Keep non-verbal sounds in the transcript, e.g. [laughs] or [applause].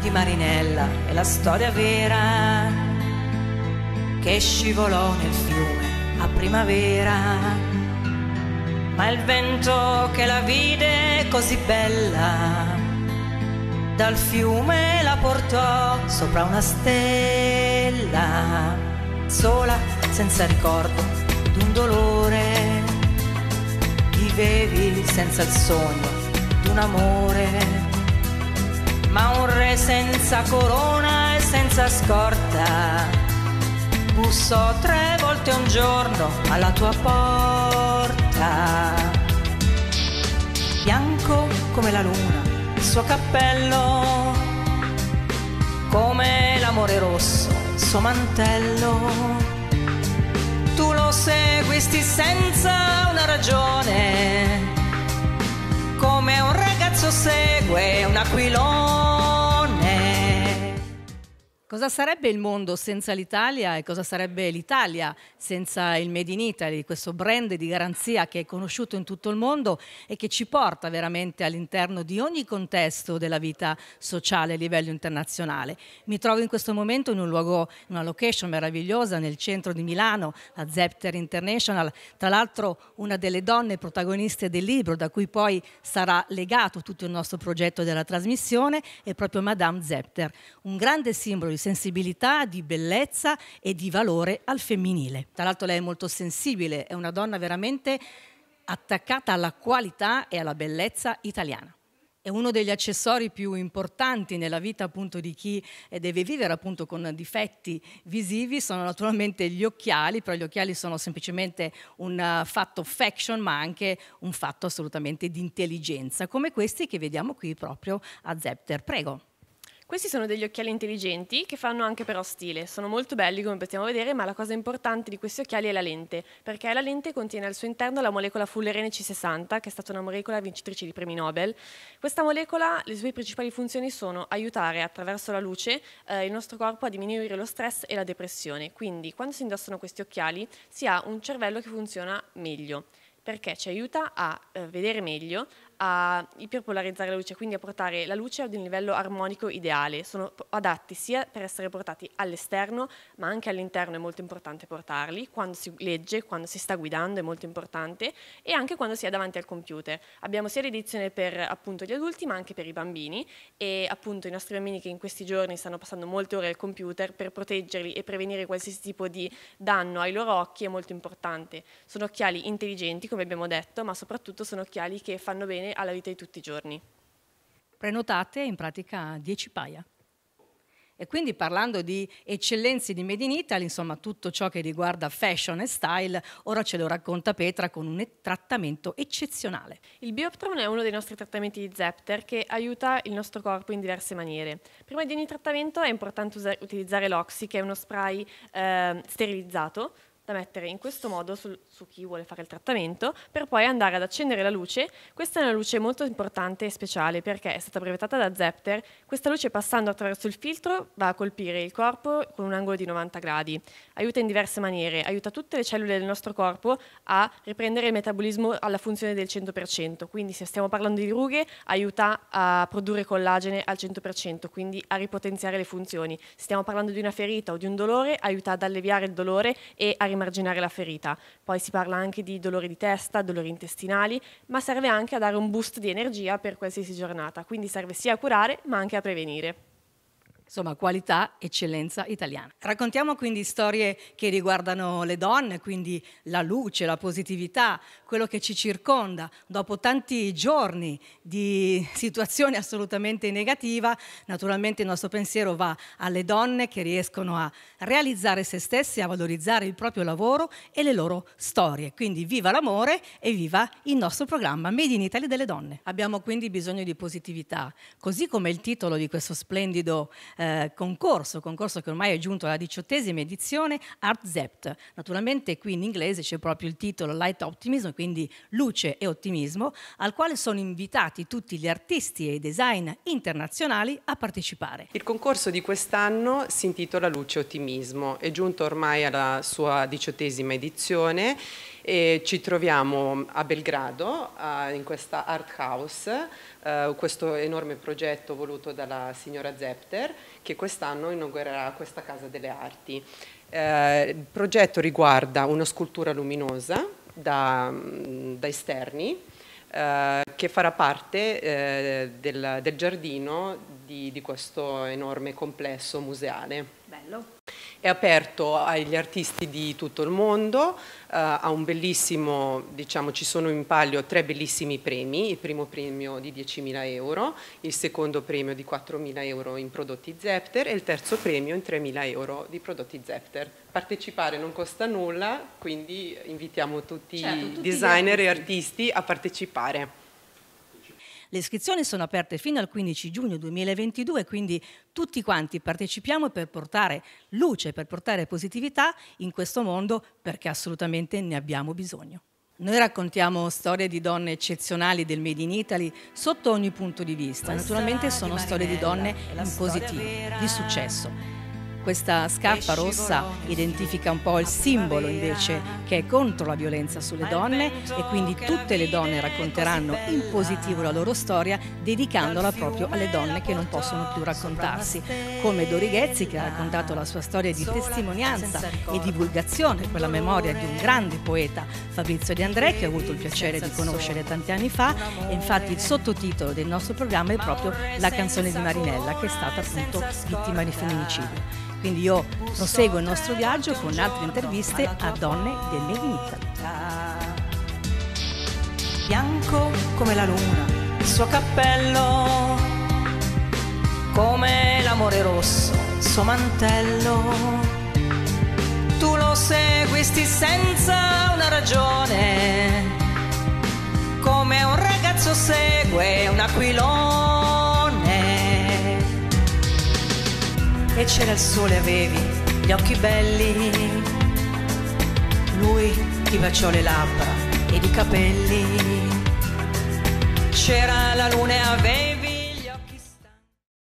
di Marinella è la storia vera che scivolò nel fiume a primavera. Ma il vento che la vide così bella dal fiume la portò sopra una stella, sola, senza ricordo d'un dolore. Vivevi senza il sogno d'un amore ma un re senza corona e senza scorta. Bussò tre volte un giorno alla tua porta. Bianco come la luna, il suo cappello, come l'amore rosso, il suo mantello. Tu lo seguisti senza una ragione Cosa sarebbe il mondo senza l'Italia e cosa sarebbe l'Italia senza il Made in Italy, questo brand di garanzia che è conosciuto in tutto il mondo e che ci porta veramente all'interno di ogni contesto della vita sociale a livello internazionale. Mi trovo in questo momento in un luogo, in una location meravigliosa nel centro di Milano, la Zepter International, tra l'altro una delle donne protagoniste del libro da cui poi sarà legato tutto il nostro progetto della trasmissione è proprio Madame Zepter, un grande simbolo di sensibilità, di bellezza e di valore al femminile. Tra l'altro lei è molto sensibile, è una donna veramente attaccata alla qualità e alla bellezza italiana. È uno degli accessori più importanti nella vita appunto di chi deve vivere appunto con difetti visivi sono naturalmente gli occhiali, però gli occhiali sono semplicemente un fatto fashion ma anche un fatto assolutamente di intelligenza, come questi che vediamo qui proprio a Zepter. Prego. Questi sono degli occhiali intelligenti che fanno anche però stile, sono molto belli come possiamo vedere, ma la cosa importante di questi occhiali è la lente, perché la lente contiene al suo interno la molecola Fullerene C60, che è stata una molecola vincitrice di premi Nobel. Questa molecola, le sue principali funzioni sono aiutare attraverso la luce eh, il nostro corpo a diminuire lo stress e la depressione, quindi quando si indossano questi occhiali si ha un cervello che funziona meglio perché ci aiuta a eh, vedere meglio, a iperpolarizzare la luce, quindi a portare la luce ad un livello armonico ideale. Sono adatti sia per essere portati all'esterno, ma anche all'interno è molto importante portarli, quando si legge, quando si sta guidando è molto importante e anche quando si è davanti al computer. Abbiamo sia l'edizione per appunto gli adulti, ma anche per i bambini e appunto i nostri bambini che in questi giorni stanno passando molte ore al computer per proteggerli e prevenire qualsiasi tipo di danno ai loro occhi è molto importante. Sono occhiali intelligenti, come abbiamo detto, ma soprattutto sono occhiali che fanno bene alla vita di tutti i giorni. Prenotate in pratica 10 paia. E quindi parlando di eccellenze di Made in Italy, insomma tutto ciò che riguarda fashion e style, ora ce lo racconta Petra con un trattamento eccezionale. Il Bioptron è uno dei nostri trattamenti di Zepter che aiuta il nostro corpo in diverse maniere. Prima di ogni trattamento è importante utilizzare l'Oxy, che è uno spray eh, sterilizzato, da mettere in questo modo sul, su chi vuole fare il trattamento per poi andare ad accendere la luce. Questa è una luce molto importante e speciale perché è stata brevettata da Zepter. Questa luce passando attraverso il filtro va a colpire il corpo con un angolo di 90 gradi. Aiuta in diverse maniere, aiuta tutte le cellule del nostro corpo a riprendere il metabolismo alla funzione del 100%, quindi se stiamo parlando di rughe aiuta a produrre collagene al 100%, quindi a ripotenziare le funzioni. Se stiamo parlando di una ferita o di un dolore aiuta ad alleviare il dolore e a rimanere emarginare la ferita. Poi si parla anche di dolori di testa, dolori intestinali, ma serve anche a dare un boost di energia per qualsiasi giornata, quindi serve sia a curare ma anche a prevenire. Insomma, qualità, eccellenza italiana. Raccontiamo quindi storie che riguardano le donne, quindi la luce, la positività, quello che ci circonda. Dopo tanti giorni di [laughs] situazione assolutamente negativa, naturalmente il nostro pensiero va alle donne che riescono a realizzare se stesse, a valorizzare il proprio lavoro e le loro storie. Quindi viva l'amore e viva il nostro programma Made in Italy delle donne. Abbiamo quindi bisogno di positività, così come il titolo di questo splendido eh, concorso, concorso che ormai è giunto alla diciottesima edizione, Art Zept. Naturalmente qui in inglese c'è proprio il titolo Light Optimism, quindi luce e ottimismo, al quale sono invitati tutti gli artisti e i design internazionali a partecipare. Il concorso di quest'anno si intitola Luce e Ottimismo, è giunto ormai alla sua diciottesima edizione E ci troviamo a Belgrado, in questa Art House, uh, questo enorme progetto voluto dalla signora Zepter, che quest'anno inaugurerà questa Casa delle Arti. Uh, il progetto riguarda una scultura luminosa da, da esterni, uh, che farà parte del, del, giardino di, di questo enorme complesso museale. Bello è aperto agli artisti di tutto il mondo, eh, ha un bellissimo, diciamo ci sono in palio tre bellissimi premi, il primo premio di 10.000 euro, il secondo premio di 4.000 euro in prodotti Zepter e il terzo premio in 3.000 euro di prodotti Zepter. Partecipare non costa nulla, quindi invitiamo tutti certo, i designer e artisti a partecipare. Le iscrizioni sono aperte fino al 15 giugno 2022, quindi tutti quanti partecipiamo per portare luce, per portare positività in questo mondo perché assolutamente ne abbiamo bisogno. Noi raccontiamo storie di donne eccezionali del Made in Italy sotto ogni punto di vista. Naturalmente sono storie di donne in positivo, di successo. Questa scarpa rossa identifica un po' il simbolo invece che è contro la violenza sulle donne e quindi tutte le donne racconteranno in positivo la loro storia dedicandola proprio alle donne che non possono più raccontarsi, come Dori Ghezzi che ha raccontato la sua storia di testimonianza e divulgazione per la memoria di un grande poeta Fabrizio De André che ho avuto il piacere di conoscere tanti anni fa. E infatti il sottotitolo del nostro programma è proprio La canzone di Marinella che è stata appunto vittima di femminicidio. Quindi io proseguo il nostro viaggio con altre interviste a donne del Made in Italy. Bianco come la luna, il suo cappello, come l'amore rosso, il suo mantello. Tu lo seguisti senza una ragione, come un ragazzo segue un aquilone e c'era il sole, avevi gli occhi belli. Lui ti baciò le labbra ed i capelli. C'era